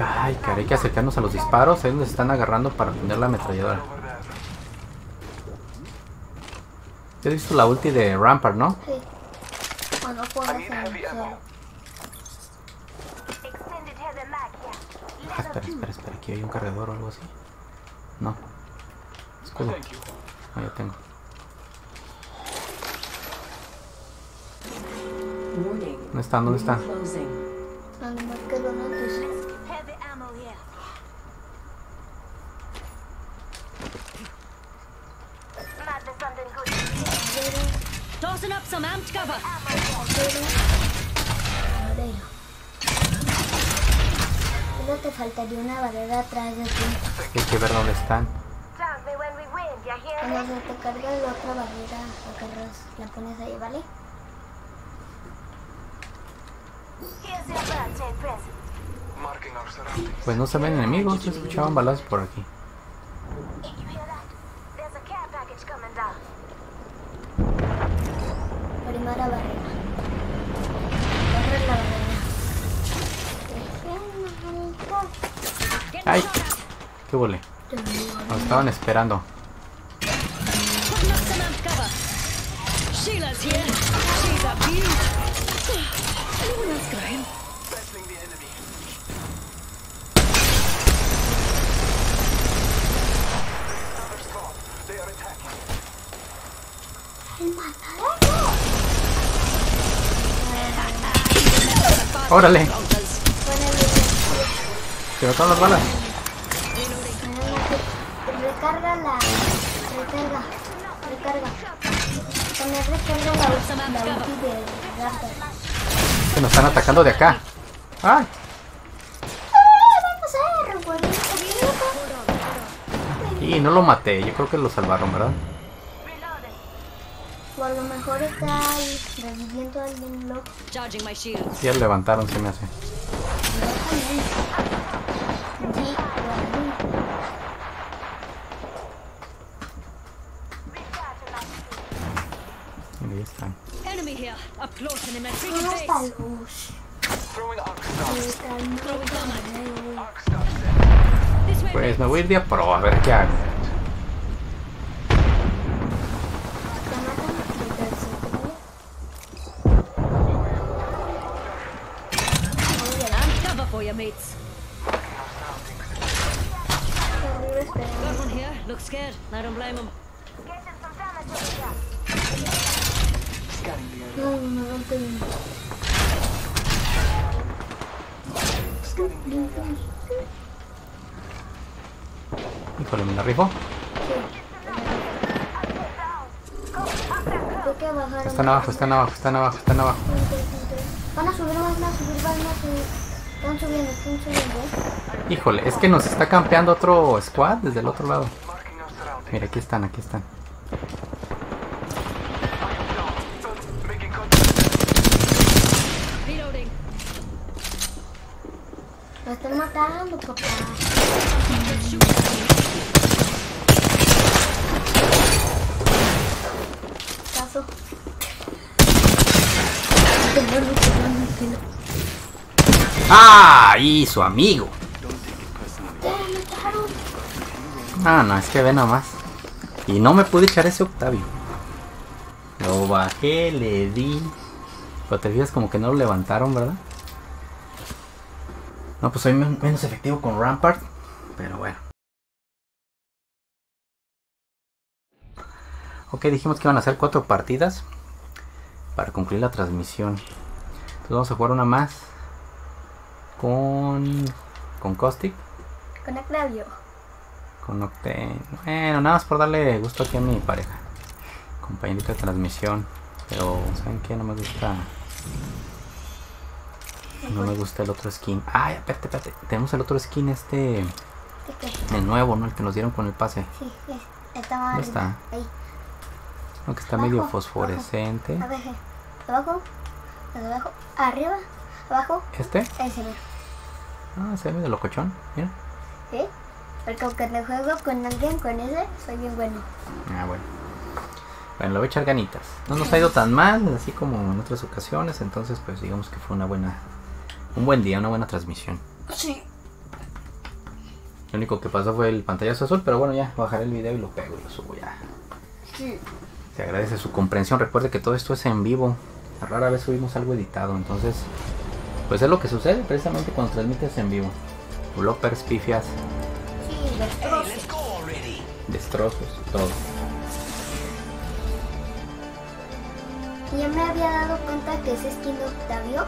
Ay, caray, hay que acercarnos a los disparos. Ahí se están agarrando para poner la ametralladora. Over there. ¿Ya has visto la ulti de Rampart, no? Sí. Ah, espera, espera, espera. Aquí hay un cargador o algo así. No. Escudo. Ah, ya tengo. ¿Dónde están? ¿Dónde están? Closing. Cuando más que donatos. Tossing up some amped cover. Solo te faltaría una barrera atrás de ti. Hay que ver dónde están. Cuando se te carga la otra barrera, agarras, la pones ahí, ¿vale? Marking our surroundings. Pues no se ven enemigos, se escuchaban balazos por aquí. Primera barrera. Agarra la barrera. ¡Ay! ¿Qué vole? Nos estaban esperando. Putting up some amped cover. Sheila's here. She's a beaut. Anyone else crying? Battling the enemy. Another squad. They are attacking. ¡Órale! ¿Se botaron las balas? Que nos están atacando de acá. ¡Ay! Y no lo maté, yo creo que lo salvaron, ¿verdad? O a lo mejor está ahí reviviendo a alguien loco. Charging my shields. Ya levantaron, se me hace. Sí, ahí están. Enemy here. Up close and in my freaking ¿Dónde está face. luz? Throwing arc stars. Está el micrófono. Arc stars set. This way. Pues me voy a ir de a pro, a ver qué hago. Te matan de tercer mates. Arriba esperando. Got one here. Looks scared. I don't blame him. No, no, no, no. Híjole, me rifo. Bajaron. Están abajo, están abajo, están abajo, están abajo. Van a subir, van a subir, van a subir. Están subiendo, están subiendo. ¿eh? Híjole, es que nos está campeando otro squad desde el otro lado. Mira, aquí están, aquí están. Making contact. Reloading. Lo están matando, papá. Caso. ¡Ah! Y su amigo. Ah, no, es que ve nomás. Y no me pude echar ese Octavio. Lo bajé, le di. Pero te fijas como que no lo levantaron, ¿verdad? No, pues soy men- menos efectivo con Rampart. Pero bueno. Ok, dijimos que iban a ser cuatro partidas. Para concluir la transmisión. Entonces vamos a jugar una más. Con... Con Caustic. Con Octavio. Con Octane. Bueno, nada más por darle gusto aquí a mi pareja. Compañerita de transmisión. Pero, ¿saben qué? No me gusta. No me gusta el otro skin. Ay, espérate, espérate. Tenemos el otro skin este. ¿De qué? El nuevo, ¿no? El que nos dieron con el pase. Sí, es- estaba ¿Dónde está? Ahí. No, que está medio Abajo, fosforescente. A ver, abajo, abajo, arriba, abajo, ¿Este? ese mira. Ah, se ve medio locochón. Mira. ¿Sí? Porque aunque no juego con alguien con ese, soy bien bueno. Ah, bueno. Bueno, le voy a echar ganitas. No nos ha ido tan mal, así como en otras ocasiones. Entonces, pues digamos que fue una buena. Un buen día, una buena transmisión. Sí. Lo único que pasó fue el pantallazo azul, pero bueno, ya bajaré el video y lo pego y lo subo ya. Sí. Se agradece su comprensión. Recuerde que todo esto es en vivo. Rara vez subimos algo editado, entonces, pues es lo que sucede precisamente cuando transmites en vivo. Bloopers, pifias, Sí, destrozos. destrozos, todo. Ya me había dado cuenta que ese skin de Octavio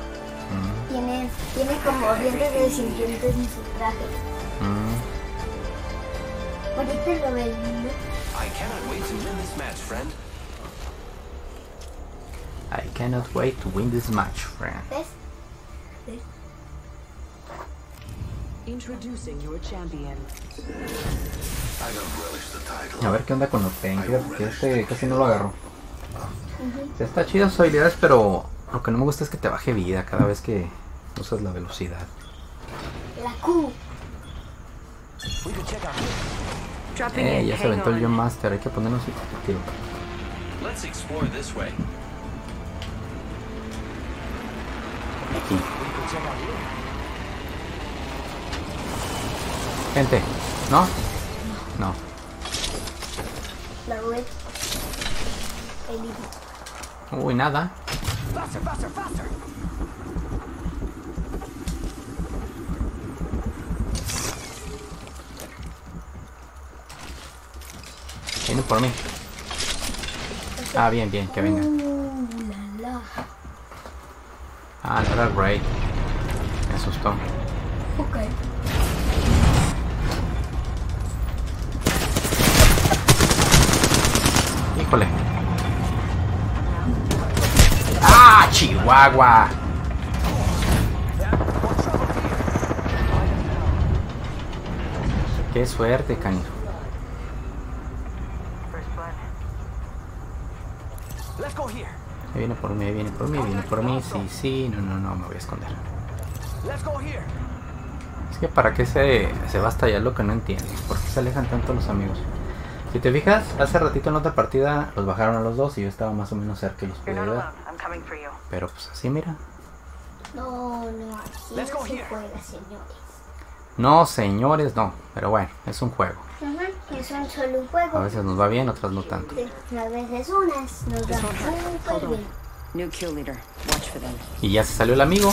Mm, tiene, tiene como dientes de en su traje. mm. Ahorita lo. I cannot wait to win this match, friend. I cannot wait to win this match, friend. ¿Ves? A ver qué onda con Octane, fíjate que este casi no lo agarró. Sí, Está chido sus habilidades, pero lo que no me gusta es que te baje vida cada vez que usas la velocidad. La Q. Eh, ya se aventó el. John Master, hay que ponernos objetivo. Let's explore this way. Aquí. Gente, ¿no? No. La red. Uy, nada. Faster, faster, faster. Viene por mí. Ah, bien, bien, que venga. Uh, la, la. Ah, no era Ray. Me asustó. Ok. Híjole. ¡Ah, Chihuahua! Qué suerte, canijo. Ahí viene por mí, viene por mí, viene por mí. Sí, sí, no, no, no, me voy a esconder. Es que para qué se, se va hasta allá lo que no entiendo. ¿Por qué se alejan tanto los amigos? Si te fijas, hace ratito en otra partida los bajaron a los dos y yo estaba más o menos cerca y los ver. Pero pues así, mira. No, no, así Let's no go se here. juega, señores. No, señores, no. Pero bueno, es un juego. Ujú, Es un solo un A juego. veces nos va bien, otras no tanto. Sí, A veces unas nos dan súper bien. New kill leader. Watch for them. Y ya se salió el amigo.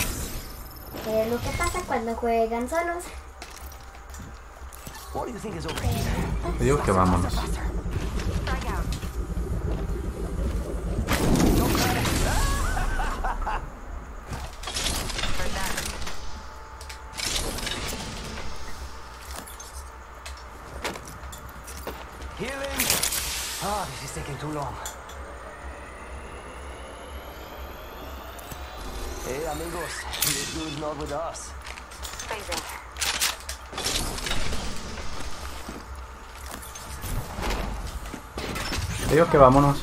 Es lo que pasa cuando juegan solos. What do you think is over here? Te digo que vámonos. Faster. Healing. Ah, this is taking too long. Hey, amigos, this dude's not with us. Te digo que vámonos.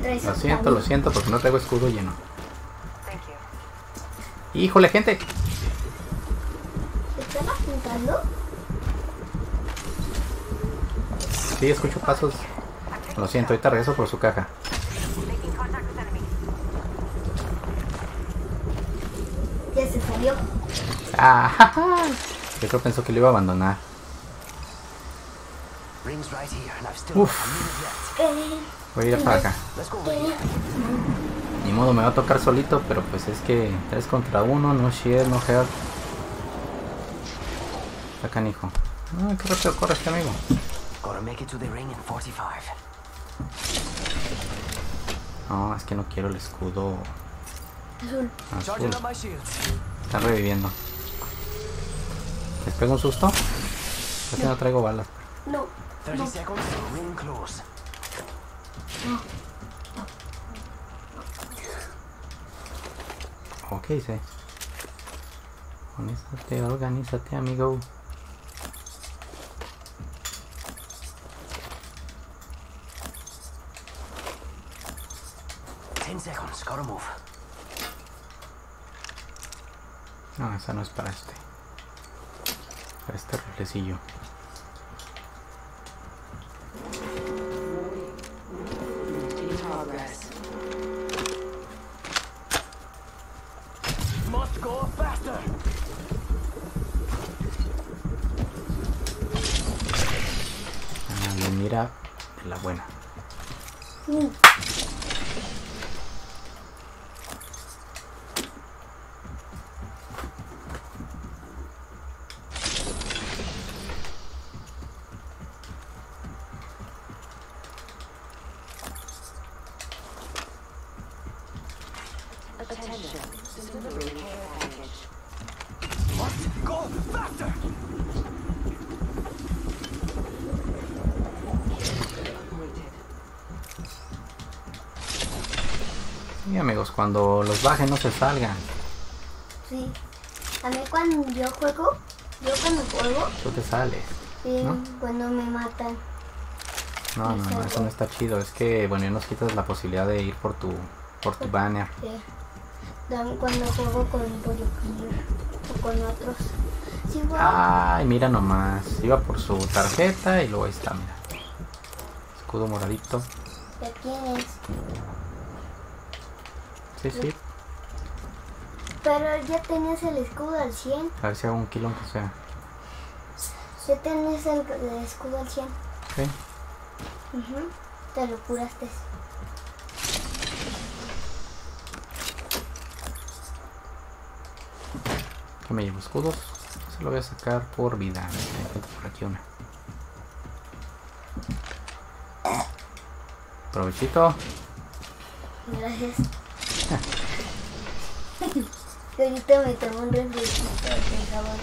Traes Lo siento, lo siento, porque no traigo escudo lleno. Híjole, gente. ¿Te están apuntando? Sí, escucho pasos. Lo siento, ahorita regreso por su caja. Ya se salió. Ah, jaja. Yo creo que pensó que lo iba a abandonar. Uf. Eh, Voy a ir para acá. Go over here. Ni modo, me va a tocar solito, pero pues es que 3 contra 1, no shield, no health. Está canijo. Ah, qué rápido corre este amigo. Gotta make it to the ring in 45. No, es que no quiero el escudo azul. Están reviviendo. ¿Les pego un susto? Es que no traigo balas. No. 30 seconds, ring close. Ok, sí. Organízate, organízate, amigo. Ten seconds, gotta move. No, esa no es para este. Para este riflecillo. Cuando los bajen no se salgan. Sí. A mí cuando yo juego, yo cuando juego, Tú te sales. sí, ¿No? cuando me matan. No, no, no, eso no está chido. Es que, bueno, ya nos quitas la posibilidad de ir por tu, por tu banner. Sí. Cuando juego con o con otros. Sí, juego. Ay, mira nomás. Iba por su tarjeta y luego ahí está, mira. Escudo moradito. ¿Ya tienes? Sí, sí. Pero ya tenías el escudo al 100. A ver si hago un kilo aunque sea. Ya tenías el, el escudo al 100. Sí. Ujú. Te lo curaste. Que me llevo escudos. Se lo voy a sacar por vida. Me por aquí una. Provechito. Gracias. Que Ahorita me tomo un refresquito de sabor.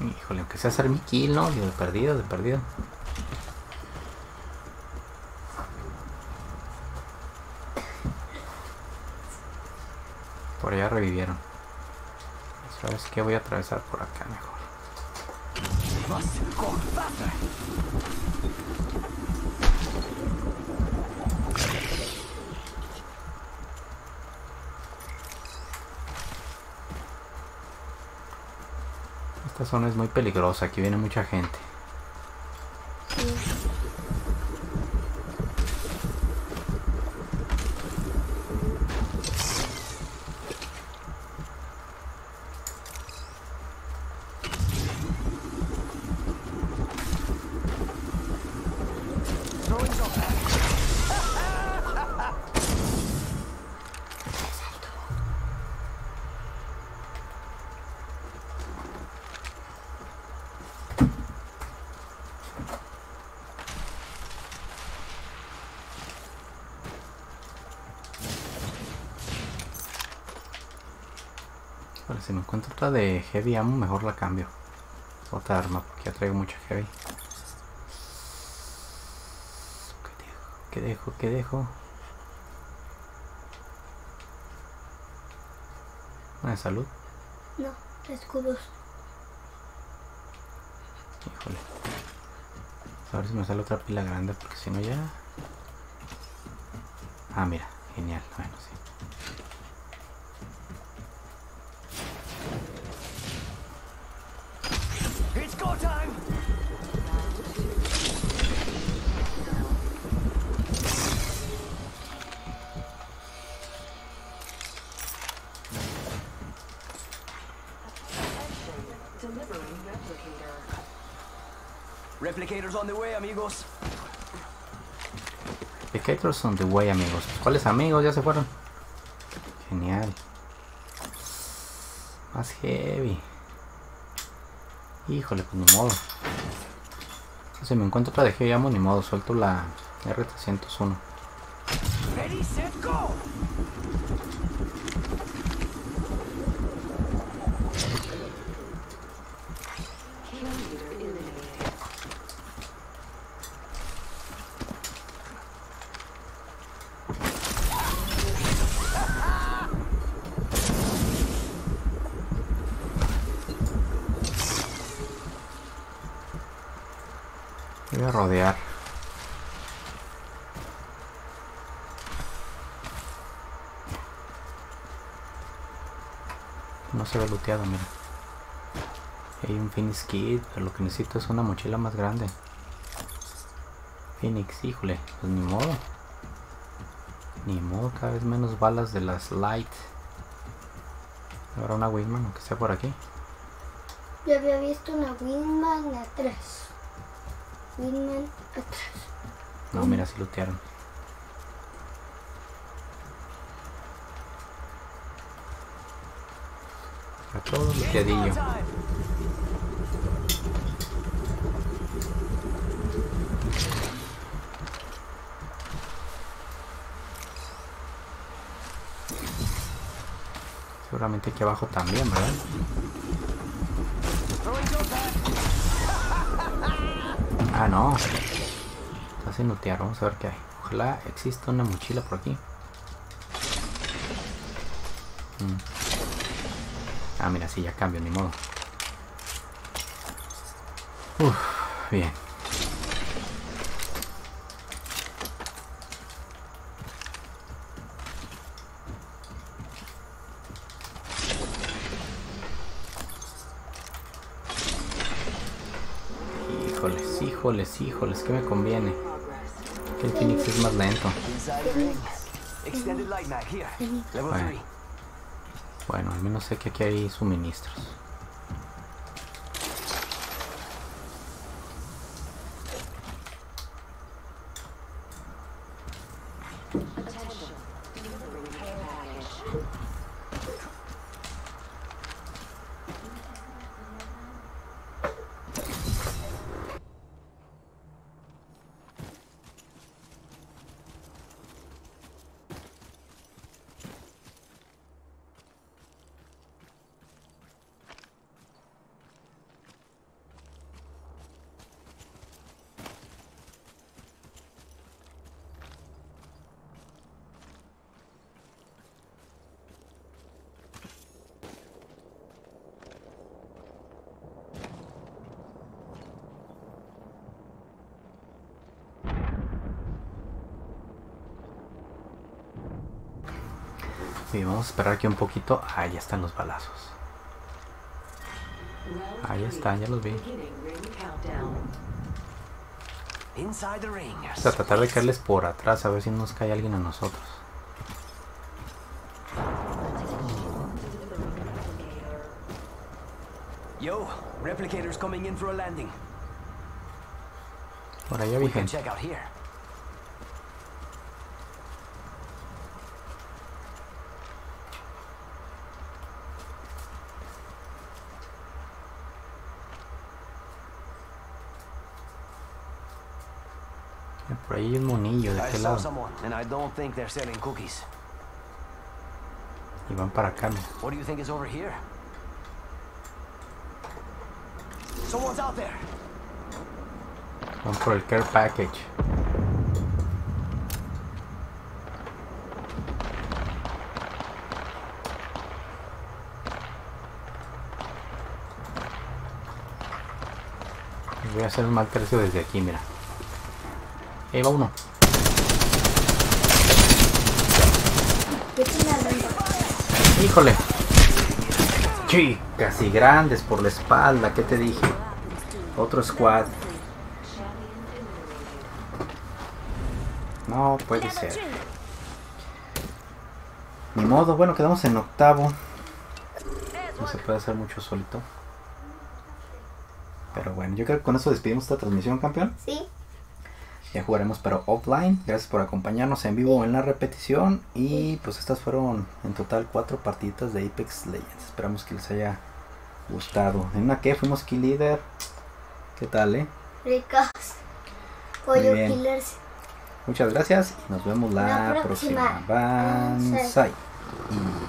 Híjole, aunque sea hacer mi kill, ¿no? De perdido, de perdido. Por allá revivieron. ¿Sabes qué? Voy a atravesar por acá mejor. Esta zona es muy peligrosa, aquí viene mucha gente. Si me encuentro otra de heavy ammo, mejor la cambio. Otra arma, porque ya traigo mucha heavy. ¿Qué dejo? ¿Qué dejo? ¿Qué dejo? Una de salud. No, escudos. Híjole. A ver si me sale otra pila grande, porque si no ya... Ah, mira, genial. Bueno, sí. Replicators on the way, amigos. Replicators on the way, amigos. ¿Cuáles amigos? Ya se fueron. Genial. Más heavy. Híjole, pues ni modo. Si me encuentro otra de heavy ammo, ni modo. Suelto la R301. Ready, set, go! Kill leader eliminated. Voy a rodear. No se ve looteado, mira. Hay un Phoenix Kit, pero lo que necesito es una mochila más grande. Phoenix, híjole, pues ni modo. Ni modo, cada vez menos balas de las light. Ahora una Wingman, aunque sea por aquí. Yo había visto una Wingman atrás. Wingman atrás. No, mira, si lootearon. Todo. Time! Seguramente aquí abajo también, ¿verdad? Ah, no. Está sin vamos a ver qué hay. Ojalá exista una mochila por aquí. Ah, mira, sí, ya cambio, ni modo. Uf, bien. Híjoles, híjoles, híjoles, ¿qué me conviene? Que el Phoenix es más lento. Inside Bueno, al menos sé que aquí hay suministros. Attention. Delivering care package. Vamos a esperar aquí un poquito. Ahí están los balazos. Ahí están, ya los vi. Vamos a tratar de caerles por atrás a ver si nos cae alguien a nosotros. Yo, replicators coming in for a landing. Por allá vi gente. este lado. Y van para acá, mira. Van por el care package. Voy a hacer un mal tercio desde aquí, mira. Ahí va uno. Híjole. Chicas y grandes por la espalda, ¿qué te dije? Otro squad. No puede ser. Ni modo, bueno, quedamos en octavo. No se puede hacer mucho solito. Pero bueno, yo creo que con eso despedimos esta transmisión, campeón. Sí. Ya jugaremos pero offline. Gracias por acompañarnos en vivo o en la repetición. Y pues estas fueron en total cuatro partiditas de Apex Legends. Esperamos que les haya gustado. En una que fuimos kill leader. ¿Qué tal, eh? Ricas. Pollo killers. Muchas gracias y nos vemos la, La próxima. próxima. Ya.